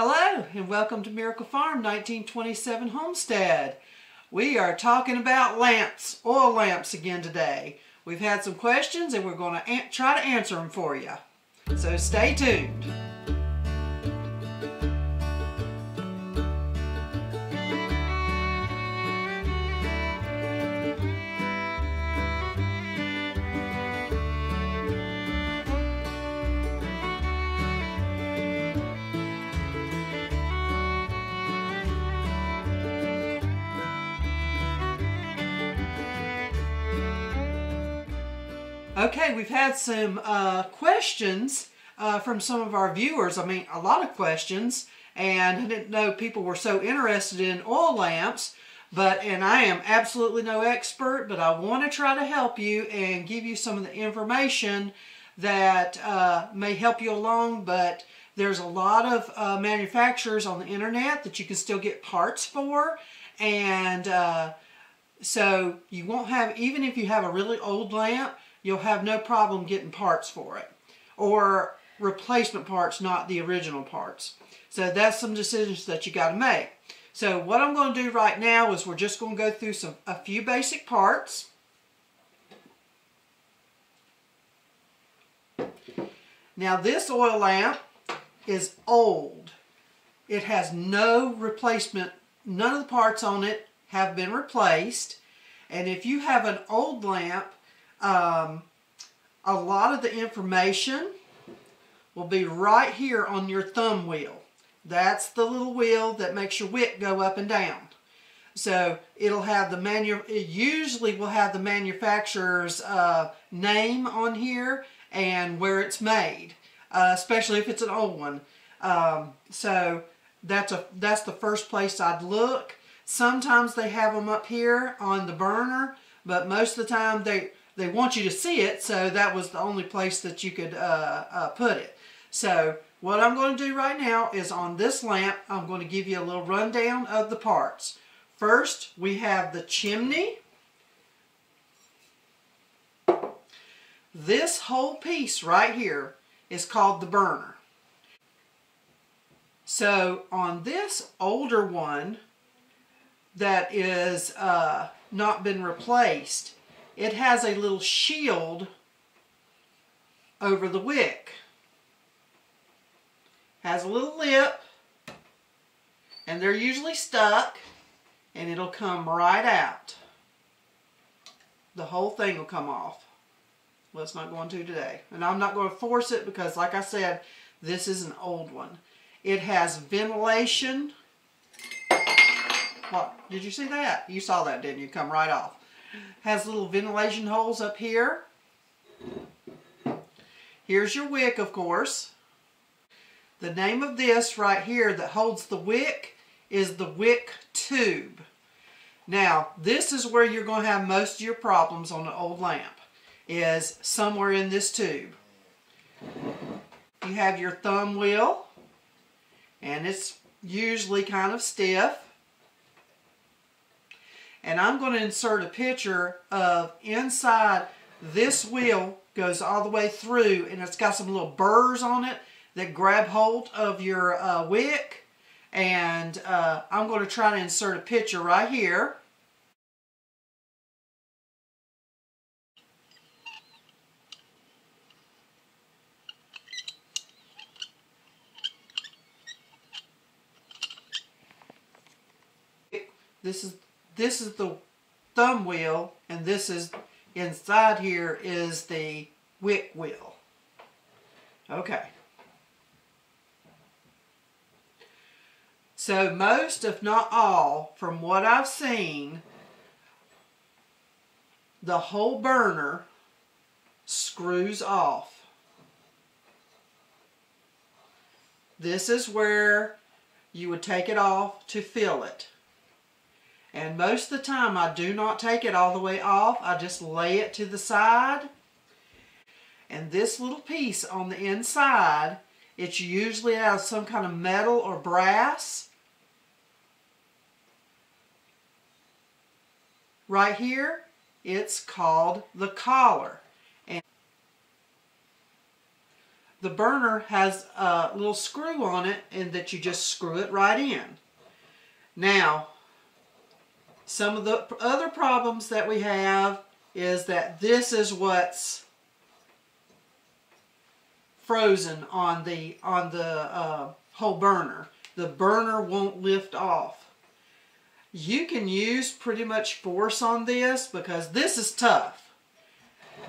Hello and welcome to Miracle Farm 1927 Homestead. We are talking about lamps, oil lamps again today. We've had some questions and we're going to try to answer them for you. So stay tuned. Okay, we've had some uh, questions uh, from some of our viewers. I mean, a lot of questions, and I didn't know people were so interested in oil lamps. But, and I am absolutely no expert, but I want to try to help you and give you some of the information that uh, may help you along. But there's a lot of uh, manufacturers on the internet that you can still get parts for. And uh, so you won't have, even if you have a really old lamp, you'll have no problem getting parts for it. Or replacement parts, not the original parts. So that's some decisions that you got to make. So what I'm going to do right now is we're just going to go through some a few basic parts. Now this oil lamp is old. It has no replacement. None of the parts on it have been replaced. And if you have an old lamp, um, a lot of the information will be right here on your thumb wheel. That's the little wheel that makes your wick go up and down. So it'll have the manu it usually will have the manufacturer's uh, name on here and where it's made, uh, especially if it's an old one. Um, so that's a that's the first place I'd look. Sometimes they have them up here on the burner, but most of the time they they want you to see it, so that was the only place that you could uh, uh, put it. So what I'm going to do right now is on this lamp, I'm going to give you a little rundown of the parts. First, we have the chimney. This whole piece right here is called the burner. So on this older one that is uh, not been replaced, it has a little shield over the wick. Has a little lip and they're usually stuck and it'll come right out. The whole thing will come off. Well, it's not going to today. And I'm not going to force it because, like I said, this is an old one. It has ventilation. What? Did you see that? You saw that, didn't you? Come right off. Has little ventilation holes up here. Here's your wick, of course. The name of this right here that holds the wick is the wick tube. Now, this is where you're going to have most of your problems on an old lamp, is somewhere in this tube. You have your thumb wheel, and it's usually kind of stiff. And I'm going to insert a picture of inside this wheel goes all the way through and it's got some little burrs on it that grab hold of your uh, wick. And uh, I'm going to try to insert a picture right here. This is this is the thumb wheel and this is inside here is the wick wheel. Okay. So most, if not all, from what I've seen, the whole burner screws off. This is where you would take it off to fill it. And most of the time I do not take it all the way off. I just lay it to the side. And this little piece on the inside, it's usually out of some kind of metal or brass. Right here, it's called the collar. And the burner has a little screw on it and that you just screw it right in. Now, some of the other problems that we have is that this is what's frozen on the on the uh, whole burner. The burner won't lift off. You can use pretty much force on this because this is tough.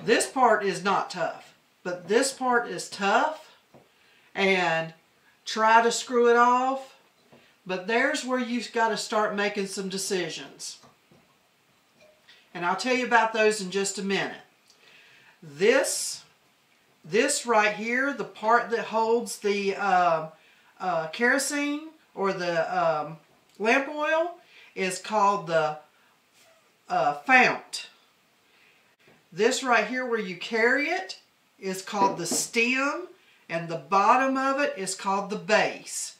This part is not tough, but this part is tough and try to screw it off. But there's where you've got to start making some decisions. And I'll tell you about those in just a minute. This, this right here, the part that holds the uh, uh, kerosene or the um, lamp oil is called the uh, fount. This right here where you carry it is called the stem and the bottom of it is called the base.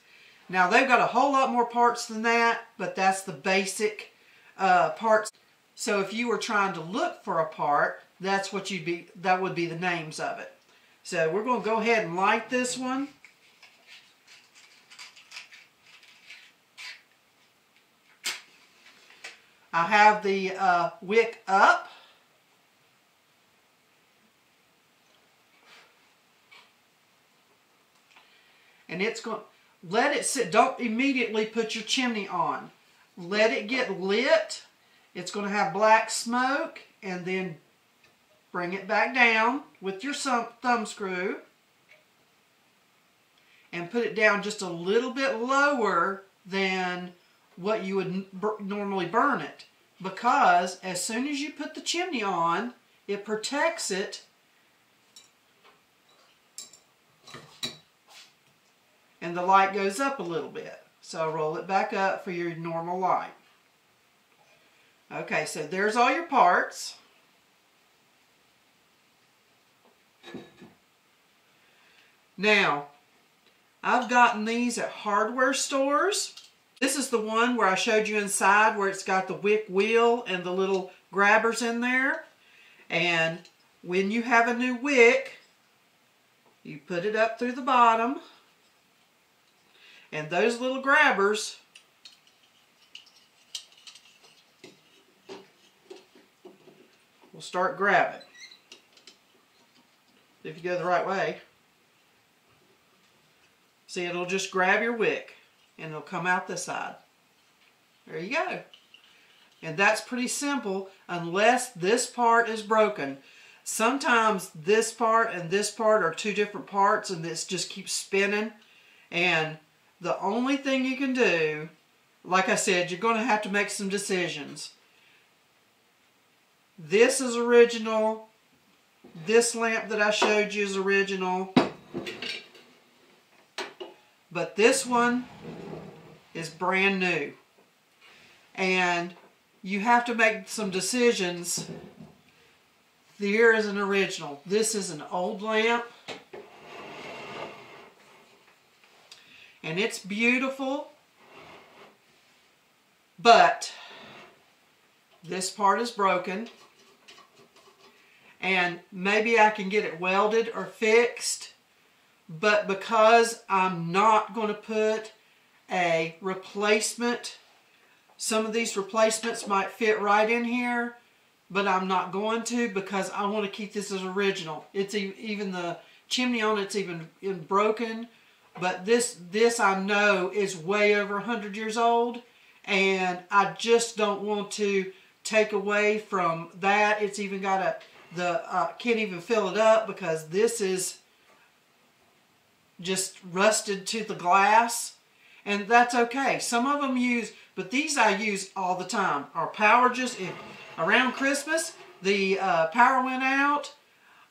Now they've got a whole lot more parts than that, but that's the basic uh, parts. So if you were trying to look for a part, that's what you'd be, that would be the names of it. So we're going to go ahead and light this one. I have the uh, wick up. And it's going, let it sit, don't immediately put your chimney on. Let it get lit. It's going to have black smoke and then bring it back down with your thumb screw and put it down just a little bit lower than what you would normally burn it because as soon as you put the chimney on it protects it and the light goes up a little bit so roll it back up for your normal light okay so there's all your parts now I've gotten these at hardware stores this is the one where I showed you inside where it's got the wick wheel and the little grabbers in there. And when you have a new wick, you put it up through the bottom. And those little grabbers will start grabbing. If you go the right way. See, it'll just grab your wick and it'll come out this side. There you go. And that's pretty simple unless this part is broken. Sometimes this part and this part are two different parts and this just keeps spinning. And the only thing you can do, like I said, you're going to have to make some decisions. This is original. This lamp that I showed you is original. But this one is brand new. And you have to make some decisions. Here is an original. This is an old lamp. And it's beautiful. But this part is broken. And maybe I can get it welded or fixed. But because I'm not going to put a replacement. Some of these replacements might fit right in here, but I'm not going to because I want to keep this as original. It's even the chimney on it's even broken, but this this I know is way over 100 years old, and I just don't want to take away from that. It's even got a the uh, can't even fill it up because this is just rusted to the glass and that's okay. Some of them use, but these I use all the time. Our power just, if, around Christmas, the uh, power went out,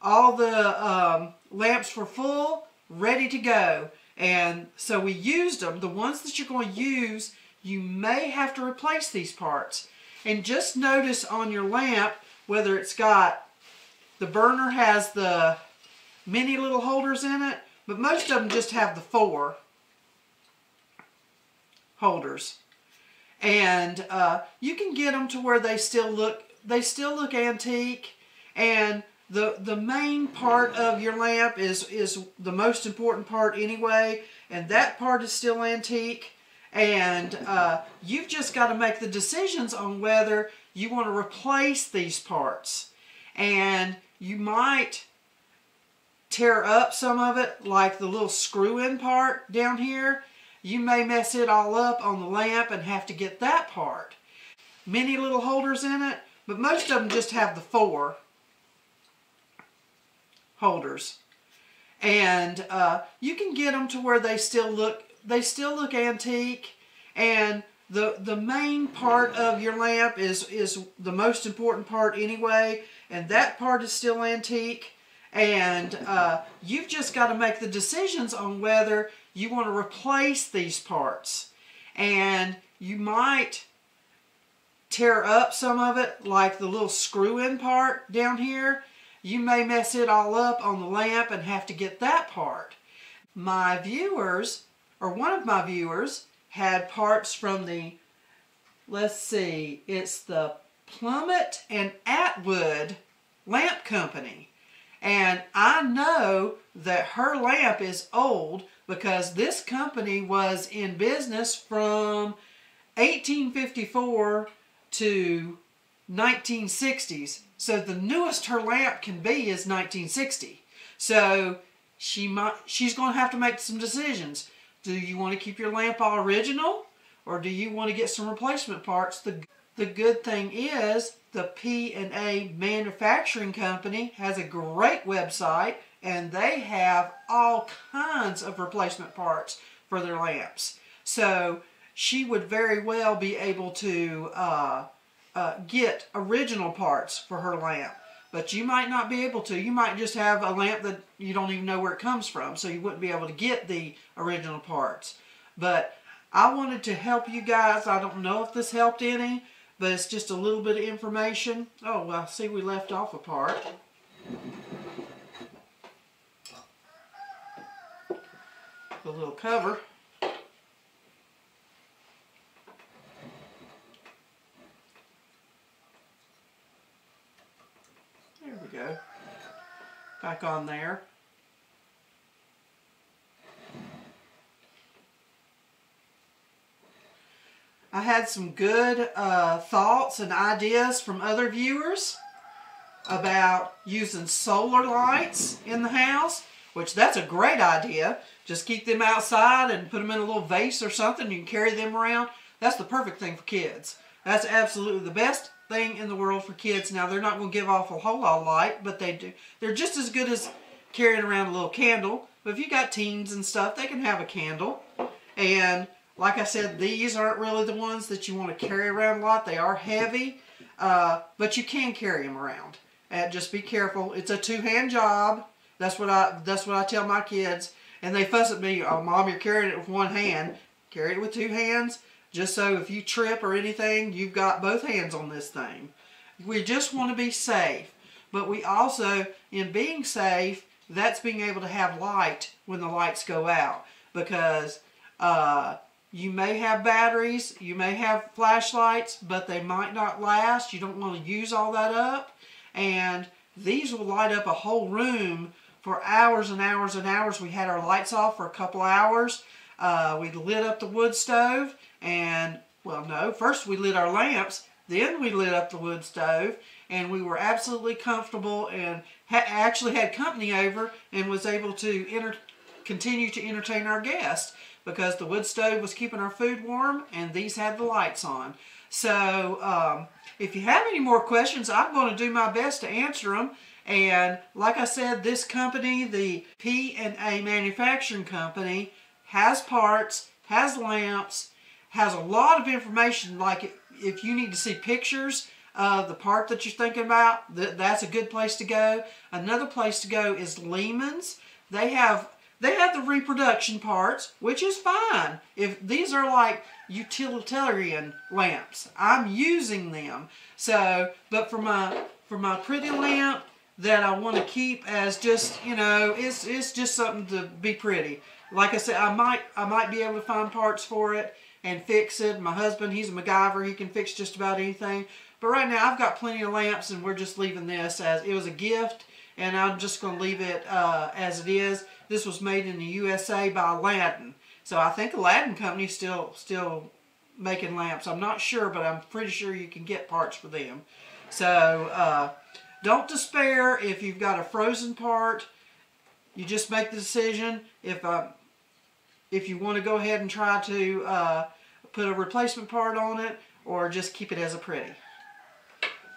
all the um, lamps were full, ready to go. And so we used them. The ones that you're going to use, you may have to replace these parts. And just notice on your lamp whether it's got, the burner has the many little holders in it, but most of them just have the four holders. And uh, you can get them to where they still look they still look antique and the the main part of your lamp is is the most important part anyway, and that part is still antique. And uh, you've just got to make the decisions on whether you want to replace these parts. And you might tear up some of it, like the little screw-in part down here. You may mess it all up on the lamp and have to get that part. Many little holders in it, but most of them just have the four holders. And uh, you can get them to where they still look they still look antique. And the the main part of your lamp is is the most important part anyway. And that part is still antique. And uh, you've just got to make the decisions on whether you want to replace these parts. And you might tear up some of it like the little screw-in part down here you may mess it all up on the lamp and have to get that part. My viewers or one of my viewers had parts from the let's see it's the Plummet and Atwood lamp company. And I know that her lamp is old because this company was in business from 1854 to 1960s. So the newest her lamp can be is 1960. So she might she's going to have to make some decisions. Do you want to keep your lamp all original or do you want to get some replacement parts? The the good thing is the P&A Manufacturing Company has a great website and they have all kinds of replacement parts for their lamps. So she would very well be able to uh, uh, get original parts for her lamp. But you might not be able to. You might just have a lamp that you don't even know where it comes from, so you wouldn't be able to get the original parts. But I wanted to help you guys. I don't know if this helped any, but it's just a little bit of information. Oh, well, see we left off a part. The little cover. There go. Back on there. I had some good uh, thoughts and ideas from other viewers about using solar lights in the house, which that's a great idea. Just keep them outside and put them in a little vase or something. You can carry them around. That's the perfect thing for kids. That's absolutely the best thing in the world for kids. Now, they're not going to give off a whole lot of light, but they do. They're just as good as carrying around a little candle. But if you got teens and stuff, they can have a candle. And like I said, these aren't really the ones that you want to carry around a lot. They are heavy, uh, but you can carry them around. And just be careful. It's a two-hand job. That's what I that's what I tell my kids. And they fuss at me, oh, Mom, you're carrying it with one hand. Carry it with two hands, just so if you trip or anything, you've got both hands on this thing. We just want to be safe. But we also, in being safe, that's being able to have light when the lights go out. Because uh, you may have batteries, you may have flashlights, but they might not last. You don't want to use all that up. And these will light up a whole room for hours and hours and hours. We had our lights off for a couple hours. Uh, we lit up the wood stove and, well, no, first we lit our lamps, then we lit up the wood stove and we were absolutely comfortable and ha actually had company over and was able to continue to entertain our guests because the wood stove was keeping our food warm and these had the lights on. So um, if you have any more questions, I'm going to do my best to answer them. And like I said, this company, the P&A Manufacturing Company, has parts, has lamps, has a lot of information. Like if you need to see pictures of the part that you're thinking about, that's a good place to go. Another place to go is Lehman's. They have they have the reproduction parts, which is fine. If these are like utilitarian lamps, I'm using them. So, but for my for my pretty lamp that I want to keep as just, you know, it's it's just something to be pretty. Like I said, I might I might be able to find parts for it and fix it. My husband, he's a MacGyver, he can fix just about anything. But right now I've got plenty of lamps and we're just leaving this as it was a gift and I'm just going to leave it uh, as it is. This was made in the USA by Aladdin. So I think Aladdin Company still still making lamps. I'm not sure, but I'm pretty sure you can get parts for them. So uh, don't despair if you've got a frozen part. You just make the decision if uh, if you want to go ahead and try to uh, put a replacement part on it or just keep it as a pretty.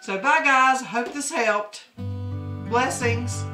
So bye guys, hope this helped. Blessings.